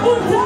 Oh,